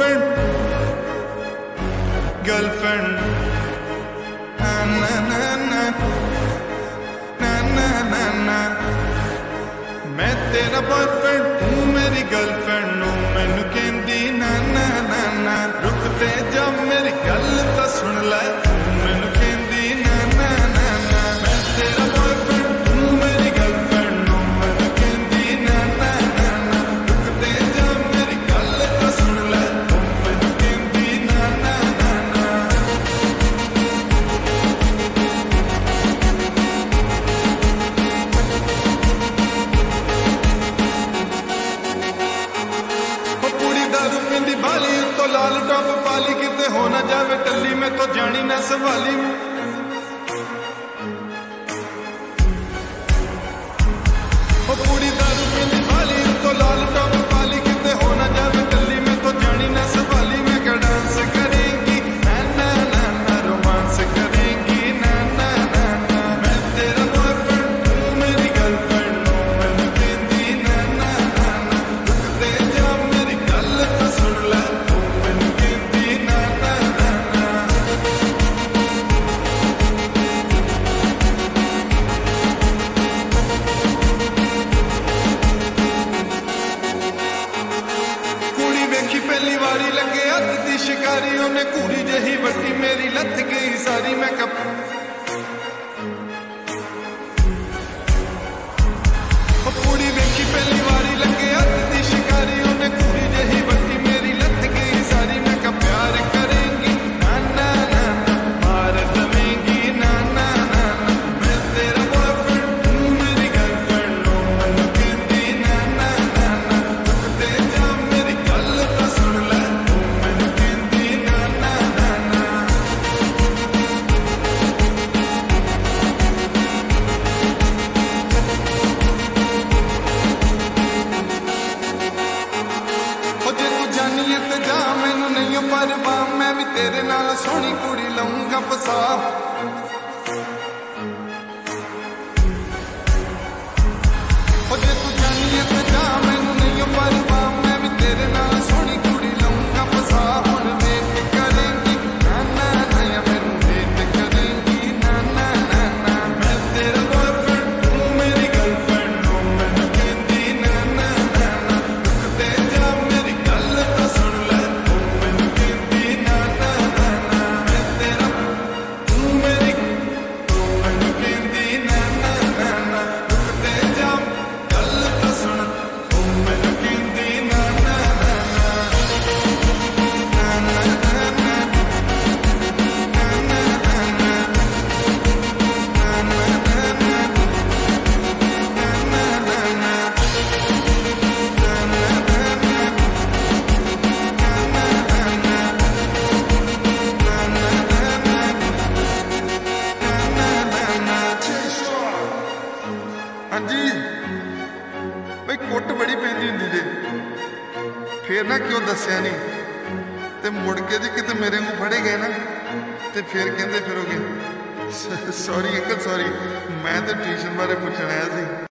boyfriend, girlfriend. Na na na na, na na na na. ਮੈਂ ਤੇਰਾ boyfriend, ਤੂੰ ਮੇਰੀ girlfriend ਨੂੰ ਮੈਨੂੰ ਕਹਿੰਦੀ ਨਾ ਨਾ ਨਾ ਨਾ. ਰੁਕ ਤੇ ਜਾ ਮੇਰੀ ਗੱਲ ਤਾਂ ਸੁਣ ਲੈ। ਦੀ ਬਾਲੀ ਉੱਤੋਂ ਲਾਲ ਟੱਪ ਪਾਲੀ ਕਿਤੇ ਹੋ ਨਾ ਜਾਵੇ ਟੱਲੀ, ਮੈਂ ਤੋਂ ਜਾਣੀ ਨਾ ਸਵਾਲੀ। ਨੇ ਘੂਰੀ ਜਹੀ ਵੱਟੀ ਮੇਰੀ ਲੱਤ ਗਈ ਸਾਰੀ ਮੈਂ ਕੱਪ ਤੇ ਜਾ ਮੈਨੂੰ ਨਹੀਂ ਪਰਵਾ ਮੈਂ ਵੀ ਤੇਰੇ ਨਾਲ ਸੋਹਣੀ ਕੁੜੀ ਲਊਂਗਾ ਫਸਾ। ਬਈ ਕੁੱਟ ਬੜੀ ਪੈਂਦੀ ਹੁੰਦੀ ਜੇ। ਫੇਰ ਨਾ ਕਿਉਂ ਦੱਸਿਆ ਨਹੀਂ ਤੇ ਮੁੜ ਕੇ ਜੀ ਕਿਤੇ ਮੇਰੇ ਨੂੰ ਫੜੇ ਗਏ ਨਾ, ਤੇ ਫੇਰ ਕਹਿੰਦੇ ਫਿਰੋਗੇ ਸੌਰੀ ਇੱਕ ਸੌਰੀ ਮੈਂ ਤਾਂ ਟਿਊਸ਼ਨ ਬਾਰੇ ਪੁੱਛਣ ਆਇਆ ਸੀ।